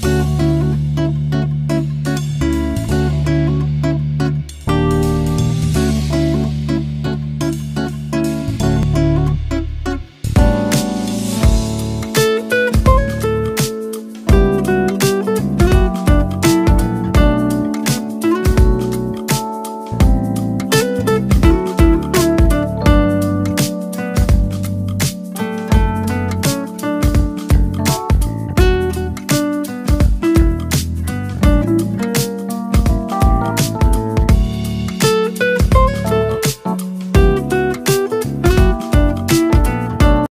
Música